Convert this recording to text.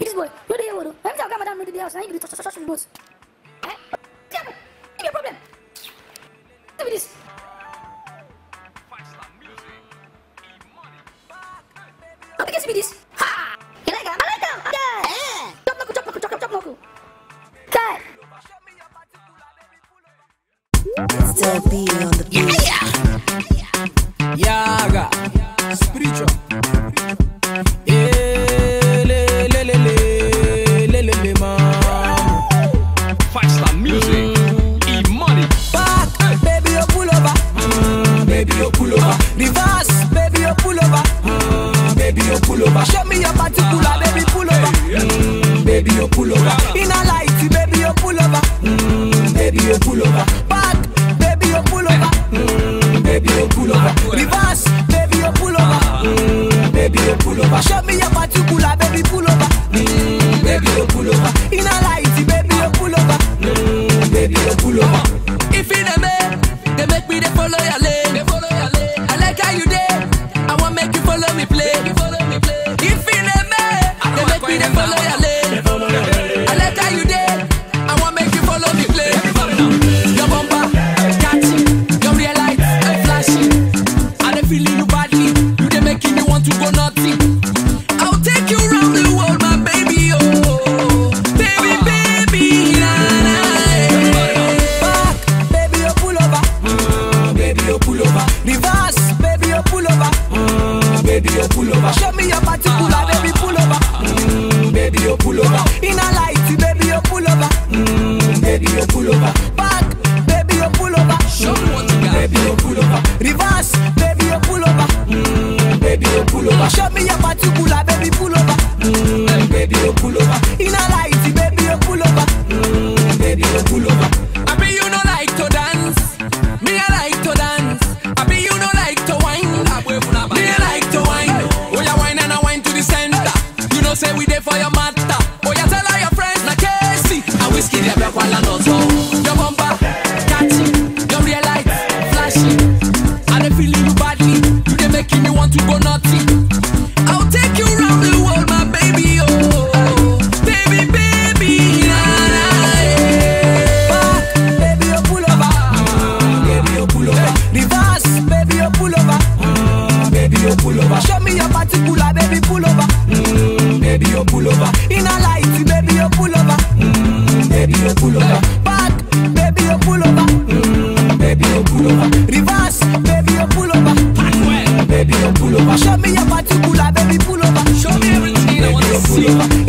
This boy, you dey woro. Let me tell come down with the house, I agree gonna touch the boss. Eh? Give me a problem. Give me this. Kau bikin sebidis? Ha! Kan? Aku, aku, aku, aku. On the beat. Yeah, yeah. you pull over. In a light, baby, you pull over. Mm, baby, you pull over. Back, baby, you pull over. Mm, baby, you pull over. Reverse, baby, you pull over. Mm, baby, you pull over. Show me your particular, baby, pull over. Mm, baby, you pull over. In a light, baby, you pull over. Mm, baby, you pull over. baby, you pull over. Reverse, baby, you pull over. Mm, baby, you pull over. Show me your Juan Alonso pull over. Reverse, baby, you pull over. Manuel, baby, you pull over. Show me your particular, baby, pull over. Show me everything I want to see. Over.